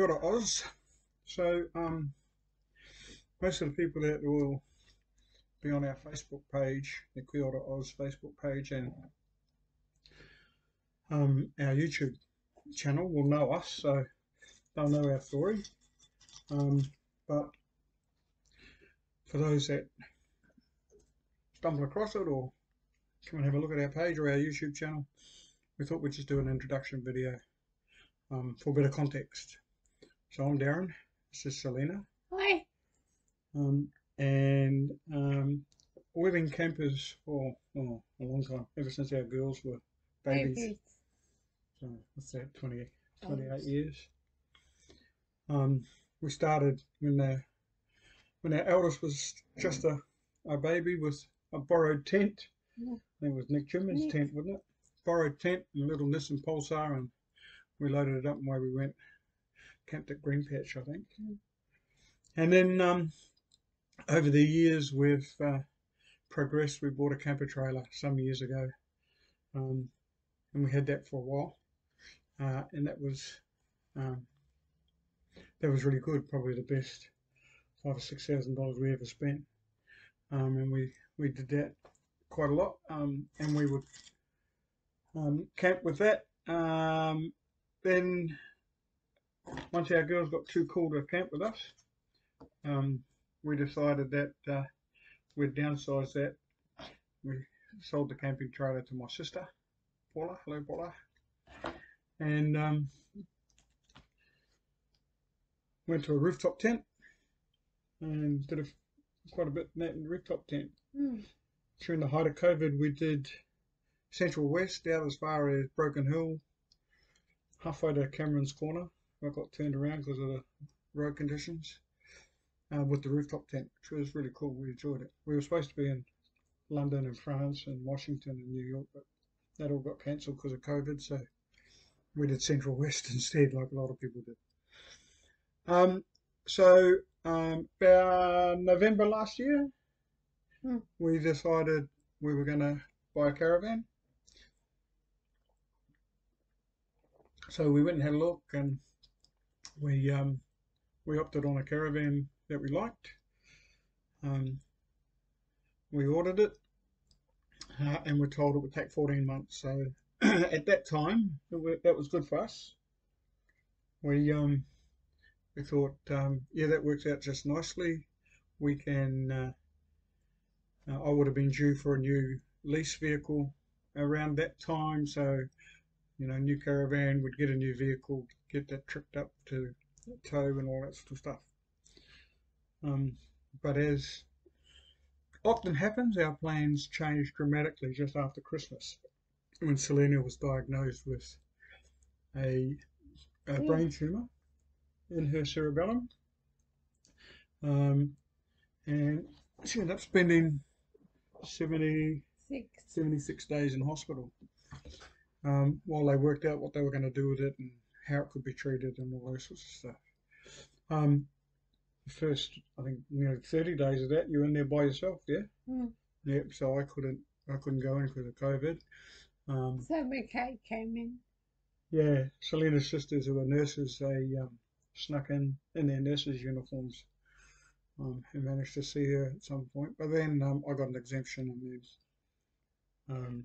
Kia ora Oz. So, um, most of the people that will be on our Facebook page, the Kia ora Oz Facebook page, and um, our YouTube channel will know us, so they'll know our story. Um, but for those that stumble across it or come and have a look at our page or our YouTube channel, we thought we'd just do an introduction video um, for a bit of context. So I'm Darren, this is Selena. Hi. Um, and um, we've been campers for oh, a long time, ever since our girls were babies. Babies. So what's that, 20, 28 years. Um, we started when the, when our eldest was just a, a baby with a borrowed tent. Yeah. I think it was Nick Chimney's tent, wasn't it? Borrowed tent and a little Nissan Pulsar and we loaded it up and away we went. Camped at Green Patch, I think. Mm. And then um, over the years we've uh, progressed. We bought a camper trailer some years ago. Um, and we had that for a while. Uh, and that was um, that was really good. Probably the best five or six thousand dollars we ever spent. Um, and we we did that quite a lot. Um, and we would um, camp with that. Um, then once our girls got too cool to camp with us, um, we decided that uh, we'd downsize that. We sold the camping trailer to my sister, Paula. Hello, Paula. And um, went to a rooftop tent and did a, quite a bit in that rooftop tent. Mm. During the height of COVID, we did Central West out as far as Broken Hill, halfway to Cameron's Corner. I got turned around because of the road conditions uh, with the rooftop tent, which was really cool. We enjoyed it. We were supposed to be in London and France and Washington and New York, but that all got cancelled because of COVID. So we did Central West instead, like a lot of people did. Um, so um, about November last year, Hmm. we decided we were going to buy a caravan. So we went and had a look, and we um, we opted on a caravan that we liked. Um, we ordered it, uh, and we're told it would take 14 months. So at that time, it that was good for us. We um, we thought, um, yeah, that works out just nicely. We can. Uh, uh, I would have been due for a new lease vehicle around that time, so you know, new caravan would get a new vehicle, get that tripped up to tow and all that sort of stuff. Um, but as often happens, our plans changed dramatically just after Christmas when Selena was diagnosed with a, a Yeah. brain tumor in her cerebellum. Um, and she ended up spending 70, Six. 76 days in hospital um, while they worked out what they were going to do with it and how it could be treated and all those sorts of stuff. Um, the first, I think, nearly 30 days of that, you're in there by yourself, yeah? Mm. Yep, so I couldn't, I couldn't go in because of COVID. Um, So McKay came in. yeah, Selena's sisters who were nurses, they um, snuck in in their nurses' uniforms um, and managed to see her at some point. But then um, I got an exemption and then um,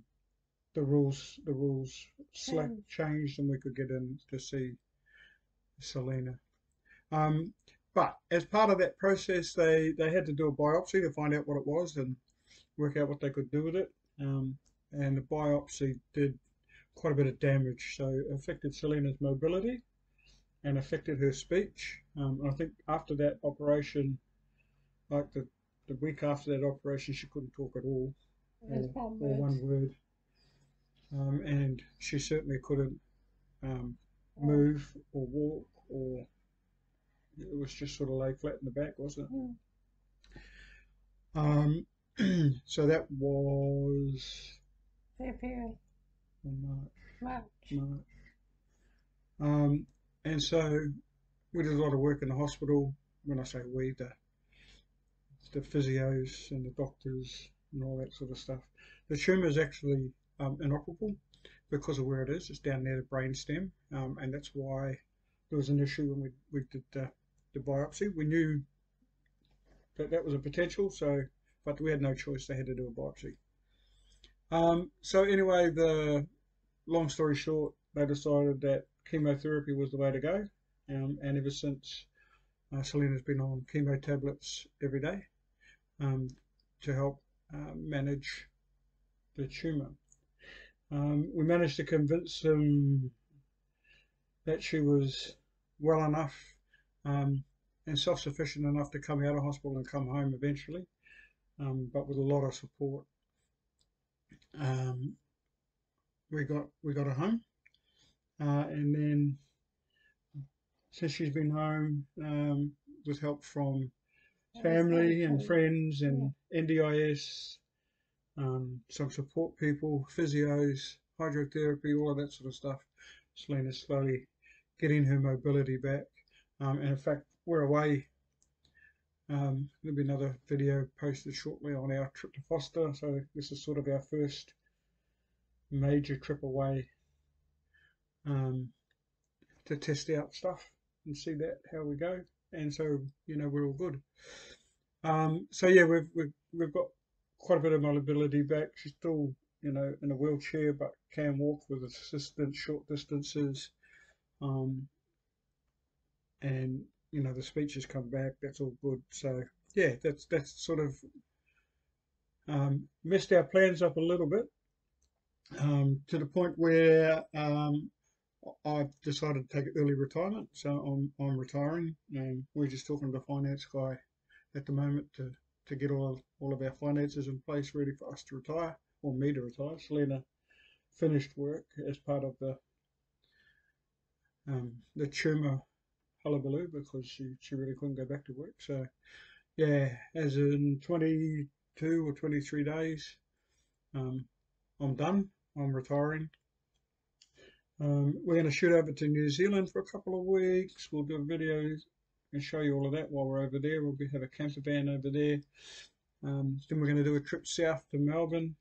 the rules the rules Changed. changed and we could get in to see Selena. Um, but as part of that process, they, they had to do a biopsy to find out what it was and work out what they could do with it. Um, and the biopsy did quite a bit of damage, so it affected Selena's mobility and affected her speech. Um, I think after that operation, like the, the week after that operation, she couldn't talk at all or, or one word. Um, and she certainly couldn't um, move or walk or it was just sort of lay flat in the back, wasn't it? Mm. Um, so that was February. March. March. March. Um, and so we did a lot of work in the hospital. When I say we, the the physios and the doctors and all that sort of stuff. The tumour is actually um, inoperable because of where it is. It's down near the brainstem, um, and that's why there was an issue when we, we did the, the biopsy. We knew that that was a potential, so but we had no choice. They had to do a biopsy. Um, so anyway, the long story short, they decided that chemotherapy was the way to go, um, and ever since, uh, Selena's been on chemo tablets every day um, to help uh, manage the tumour. Um, we managed to convince them that she was well enough um, and self-sufficient enough to come out of hospital and come home eventually, um, but with a lot of support. Um, we got we got her home, uh, and then since she's been home, um, with help from family and friends and NDIS, um, some support people, physios, hydrotherapy, all of that sort of stuff. Selena's slowly getting her mobility back. Um, and in fact, we're away. Um, there'll be another video posted shortly on our trip to Foster. So this is sort of our first major trip away um, to test out stuff and see that how we go. And so you know we're all good. Um, so yeah, we've, we've we've got quite a bit of mobility back. She's still you know in a wheelchair, but can walk with assistance short distances. Um, and you know the speech has come back. That's all good. So yeah, that's that's sort of um, messed our plans up a little bit um, to the point where um, I've decided to take early retirement. So I'm I'm retiring, and we're just talking to the finance guy at the moment to to get all all of our finances in place, ready for us to retire or me to retire. Selena finished work as part of the um, the tumour hullabaloo because she, she really couldn't go back to work. So, yeah, as in 22 or 23 days, um, I'm done. I'm retiring. Um, we're going to shoot over to New Zealand for a couple of weeks. We'll do a video and show you all of that while we're over there. We'll be, have a camper van over there. Um, then we're going to do a trip south to Melbourne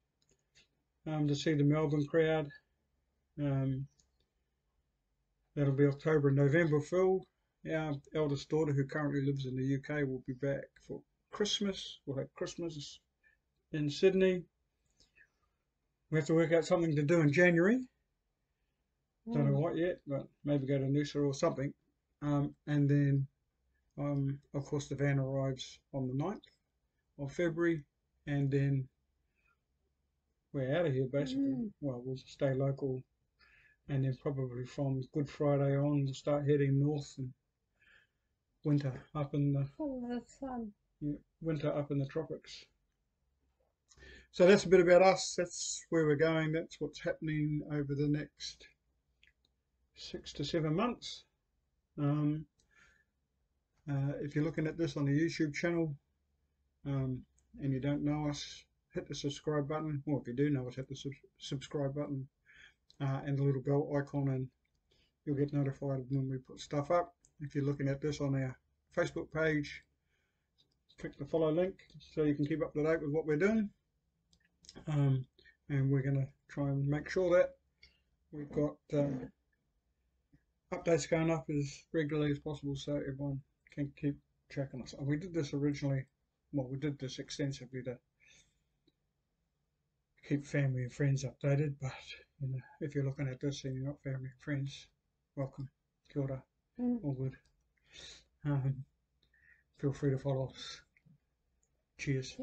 um, to see the Melbourne crowd. Um, that'll be October and November, Phil. Our eldest daughter, who currently lives in the UK, will be back for Christmas. We'll have Christmas in Sydney. We have to work out something to do in January. Don't know what yet, but maybe go to Noosa or something. Um, and then, um, of course, the van arrives on the 9th of February, and then we're out of here basically. Mm. Well, we'll stay local, and then probably from Good Friday on, we'll start heading north and winter up in the Full of sun. yeah, winter up in the tropics. So that's a bit about us. That's where we're going. That's what's happening over the next six to seven months. Um, uh, if you're looking at this on the YouTube channel um, and you don't know us, hit the subscribe button. Or if you do know us, hit the sub subscribe button uh, and the little bell icon, and you'll get notified when we put stuff up. If you're looking at this on our Facebook page, click the follow link so you can keep up to date with what we're doing. Um, and we're going to try and make sure that we've got um, updates going up as regularly as possible so everyone can keep tracking us. And we did this originally, well, we did this extensively to keep family and friends updated. But you know, if you're looking at this and you're not family and friends, welcome, kia ora, Mm. all good. Um, feel free to follow us. Cheers.